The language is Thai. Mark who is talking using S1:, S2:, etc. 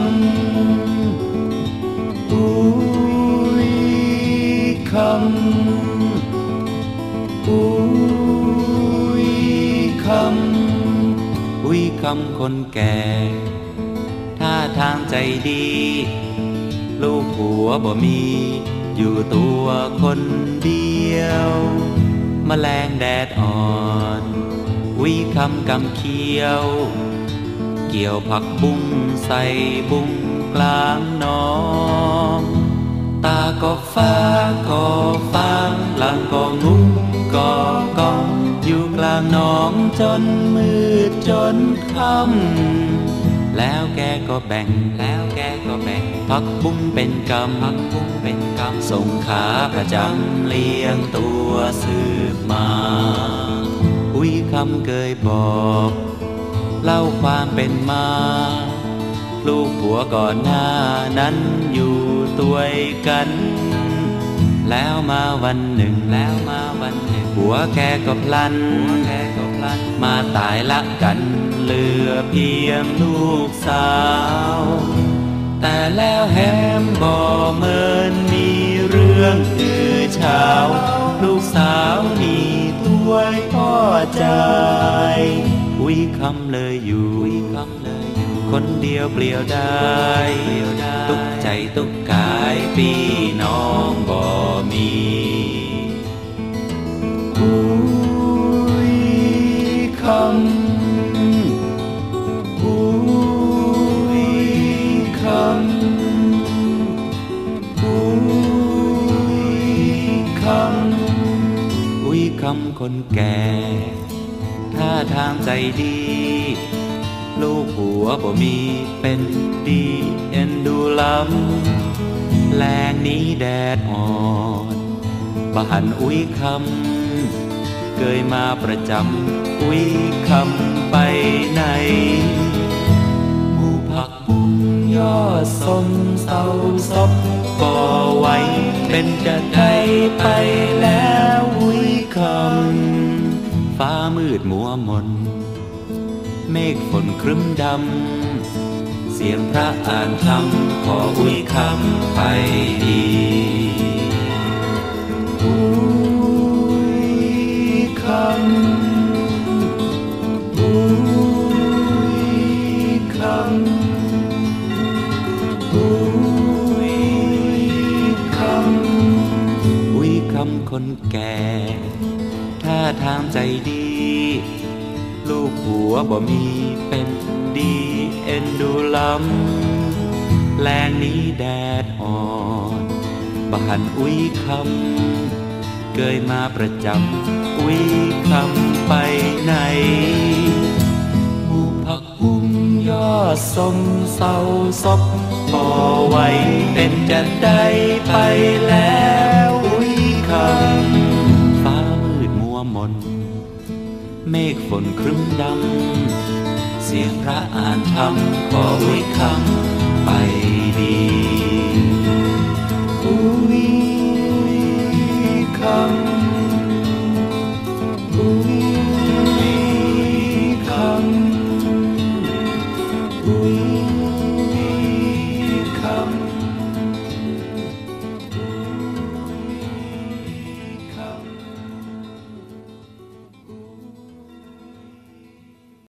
S1: ำอุ้ยคำอุ้ยคำอุ้ยคำคนแก่ท่าทางใจดี ลูกผัวบ่มี อยู่ตัวคนเดียวมแมลงแดดอ่อน วิคำกำเคียว เกี่ยวผักบุ้งใส่บุ้งกลางน้อง ตาก็ฟ้าก็ฟังหลังก็งุ้มก็กอง อยู่กลางน้องจนมืดจนค่ำแล้วแกก็แบ่งแล้วแกก็แบ่งพักบุ้งเป็นกำพักบุ้งเป็นกำส่งขาประจำเลี้ยงตัวสืบมา อุ้ยคำเกยบอก เล่าความเป็นมา ลูกผัวก่อนหน้านั้นอยู่ตัวกัน แล้วมาวันหนึ่งแล้วมาวันหนึ่งผัวแกก็พลันผัวแกก็พลัน มาตายละกันเหลือเพียงลูกสาว แต่แล้วแฮมบ่เมินมีเรื่องคือเช้าลูกสาวมีตัวพ่อจอุ้ ยคำเลยอยู่อุ้ยคำเลยอยู่ คนเดียวเปลี่ยวได้ ตุกใจตุกกายพี่น้องบ่มีอุ้ยคำอุ้ยคำอุ้ยคำอุ้ยคำคนแก่ ทางใจดี ลูกหัวบ่มีเป็นดีเอ็นดูลำแรงนี้แดดอ่อนบหันอุ้ยคำเกยมาประจำอุ้ยคำไปไหนหมู่ผักบุ้งยอดสมเศร้าซบก่อไว้เป็นจะได้ไป มืดมัวมน เมฆฝนครึ้มดำ เสียงพระอ่านธรรมขออุ้ยคำไปดีอุ้ยคำอุ้ยคำอุ้ยคำอุ้ยคำคนแก่ท่าทางใจดี ลูกหัวบ่มีเป็นดีเอ็นดูลำแรงนี้แดดอ่อนบหันอุ้ยคำเกยมาประจำอุ้ยคำไปไหนหูผักบุ้งยอดสมเศร้าซบพอไว้เป็นจะได้ไปแล้ว เมฆฝนครึ้มดำ เสียงพระอ่านธรรมขอไว้คำไปดี